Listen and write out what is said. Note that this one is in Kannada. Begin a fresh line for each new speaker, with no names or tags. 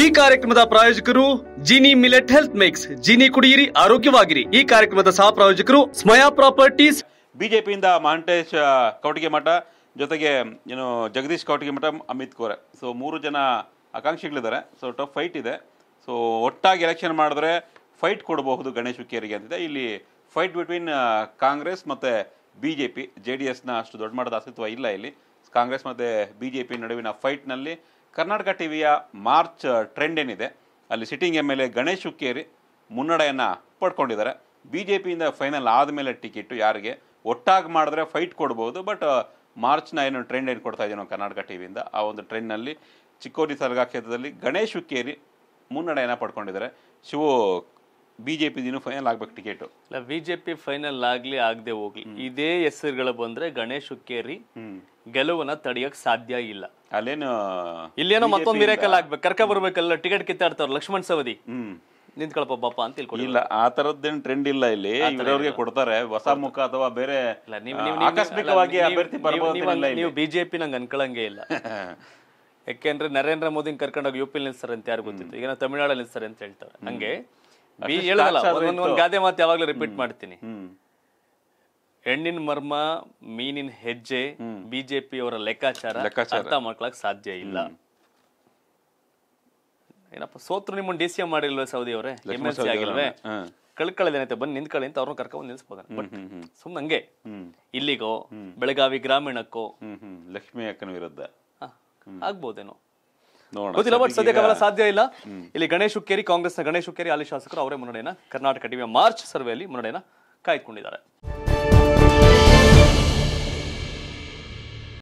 ಈ ಕಾರ್ಯಕ್ರಮದ ಪ್ರಾಯೋಜಕರು Jini millet health mix. Jini ಕುಡಿಯಿರಿ, ಆರೋಗ್ಯವಾಗಿರಿ. ಈ ಕಾರ್ಯಕ್ರಮದ ಸಹ ಪ್ರಾಯೋಜಕರು ಸ್ಮಯಾ ಪ್ರಾಪರ್ಟೀಸ್.
ಬಿಜೆಪಿಯಿಂದ ಮಹಂತೇಶ್ ಕೌಟಿಗೆ ಮಠ, ಜೊತೆಗೆ, ಏನು, ಜಗದೀಶ್ ಕೌಟಿಗೆ ಮಠ, ಅಮಿತ್ ಕೋರೆ. ಸೊ ಮೂರು ಜನ ಆಕಾಂಕ್ಷಿಗಳಿದ್ದಾರೆ. ಸೊ ಟಫ್ ಫೈಟ್ ಇದೆ. ಸೊ ಒಟ್ಟಾಗಿ ಎಲೆಕ್ಷನ್ ಮಾಡಿದ್ರೆ ಫೈಟ್ ಕೊಡಬಹುದು ಗಣೇಶ್ ಹುಕ್ಕೇರಿಗೆ ಅಂತಿದೆ. ಇಲ್ಲಿ ಫೈಟ್ ಬಿಟ್ವೀನ್ ಕಾಂಗ್ರೆಸ್ ಮತ್ತೆ B J P J D ಎಸ್ನ ಅಷ್ಟು ದೊಡ್ಡ ಮಟ್ಟದ ಅಸ್ತಿತ್ವ ಇಲ್ಲ ಇಲ್ಲಿ. ಕಾಂಗ್ರೆಸ್ ಮತ್ತು ಬಿ ಜೆ ಪಿ ನಡುವಿನ ಫೈಟ್ನಲ್ಲಿ ಕರ್ನಾಟಕ ಟಿವಿಯ ಮಾರ್ಚ್ ಟ್ರೆಂಡ್ ಏನಿದೆ ಅಲ್ಲಿ sitting M L A Ganesh Hukkeri ಮುನ್ನಡೆಯನ್ನು ಪಡ್ಕೊಂಡಿದ್ದಾರೆ. ಬಿ ಜೆ ಪಿಯಿಂದ ಫೈನಲ್ ಆದಮೇಲೆ ಟಿಕೆಟು ಯಾರಿಗೆ? ಒಟ್ಟಾಗಿ ಮಾಡಿದ್ರೆ ಫೈಟ್ ಕೊಡ್ಬೋದು ಬಟ್ ಮಾರ್ಚ್ನ ಏನು ಟ್ರೆಂಡ್ ಏನು ಕೊಡ್ತಾ ಇದೀವಿ ಕರ್ನಾಟಕ ಕರ್ನಾಟಕ ಟಿವಿಯಿಂದ ಆ ಒಂದು ಟ್ರೆಂಡ್ನಲ್ಲಿ ಚಿಕ್ಕೋಡಿ ಸರ್ಗಾ ಕ್ಷೇತ್ರದಲ್ಲಿ ಗಣೇಶ್ ಹುಕ್ಕೇರಿ ಮುನ್ನಡೆಯನ್ನು ಪಡ್ಕೊಂಡಿದ್ದಾರೆ. ಶಿವು ಬಿಜೆಪಿದಿನೂ ಫೈನಲ್ ಆಗ್ಬೇಕು ಟಿಕೆಟು
ಇಲ್ಲ ಬಿ ಜೆ ಪಿ ಫೈನಲ್ ಆಗಲಿ ಆಗದೆ ಹೋಗ್ಲಿ ಇದೇ ಹೆಸರುಗಳು ಬಂದರೆ ಗಣೇಶ್ ಹುಕ್ಕೇರಿ ಗೆಲುವನ್ನು ತಡೆಯೋಕ್ಕೆ ಸಾಧ್ಯ ಇಲ್ಲ.
ಅಲ್ಲೇನು
ಇಲ್ಲೇನೋ ಮತ್ತೊಂದು ಮಿರೇಕಲ್ ಆಗ್ಬೇಕು. ಕರ್ಕ ಬರ್ಬೇಕಲ್ಲ ಟಿಕೆಟ್ ಕಿತ್ತಾಡ್ತಾರ ಲಕ್ಷ್ಮಣ್ ಸವದಿ.
ಹ್ಮ್.
ನಿಂತ್ಕೊಳಪ್ಪ ಬಾಪ ಅಂತ ತಿಳ್ಕೊಳ್ಳಿ
ಇಲ್ಲ ಆ ತರದ್ದೇನು ಟ್ರೆಂಡ್ ಇಲ್ಲ ಇಲ್ಲಿ. ಇವರವ್ರಿಗೆ ಕೊಡ್ತಾರೆ. ಹೊಸ ಮುಖ ಅಥವಾ ಬೇರೆ ಆಕಸ್ಮಿಕವಾಗಿ ಅಭ್ಯರ್ಥಿ
ನೀವು- ಬಿಜೆಪಿ ನಂಗೆ ಅನ್ಕೊಳಂಗೆ ಇಲ್ಲ. ಯಾಕೆಂದ್ರೆ ನರೇಂದ್ರ ಮೋದಿ ಕರ್ಕೊಂಡೋಗಿ ಯು ಪಿ ನಿಲ್ಸ್ತಾರೆ ಅಂತ ಯಾರು ಗೊತ್ತಿತ್ತು. ಈಗ ನಾವು ತಮಿಳ್ನಾಡಲ್ಲಿ ನಿಲ್ಸ್ತಾರೆ ಅಂತ ಹೇಳ್ತಾರೆ. ಹಂಗೆ ಗಾದೆ ಮಾತು ಯಾವಾಗ್ಲೂ ರಿಪೀಟ್ ಮಾಡ್ತೀನಿ. ಹೆಣ್ಣಿನ ಮರ್ಮ ಮೀನಿನ ಹೆಜ್ಜೆ ಬಿಜೆಪಿ ಅವರ ಲೆಕ್ಕಾಚಾರ. ಅರ್ಥ ಮಾಡ್ಕೊಳಕ್ ಸಾಧ್ಯ ಇಲ್ಲ. ಏನಪ್ಪ ಸೋತ್ರು ನಿಮ್ಮ ಡಿ ಸಿ ಎಂ ಮಾಡಿಲ್ವೇ ಸೌದಿ ಅವರೇ? ಎಂ ಎಲ್ ಸಿ ಆಗಿಲ್ವೇ? ಕಳ್ಕಳದೇನೈತೆ ಬಂದು ನಿಂತ್ಕೊಳ್ಳಿ ಅಂತ ಅವ್ರನ್ನ ಕರ್ಕೊಂಡು ನಿಲ್ಸ್ಬೋದ ಬಟ್ ಸುಮ್ಮನೆ ಹಂಗೆ. ಇಲ್ಲಿಗೋ ಬೆಳಗಾವಿ ಗ್ರಾಮೀಣಕ್ಕೋ.
ಲಕ್ಷ್ಮಿ ಅಕ್ಕನ ವಿರುದ್ಧ.
ಆಗ್ಬೋದೇನೋ. ಗೊತ್ತಿಲ್ಲ ಬಟ್
ಸದ್ಯಕ್ಕೆ
ಅವೆಲ್ಲ ಸಾಧ್ಯ ಇಲ್ಲ. ಇಲ್ಲಿ ಗಣೇಶ್ ಹುಕ್ಕೇರಿ ಕಾಂಗ್ರೆಸ್ನ ಗಣೇಶ್ ಹುಕ್ಕೇರಿ ಹಾಲಿ ಶಾಸಕರು ಅವರೇ ಮುನ್ನಡೆಯನ್ನ ಕರ್ನಾಟಕ ಟಿವಿಯ ಮಾರ್ಚ್ ಸರ್ವೆಯಲ್ಲಿ ಮುನ್ನಡೆಯನ್ನ ಕಾಯ್ದುಕೊಂಡಿದ್ದಾರೆ.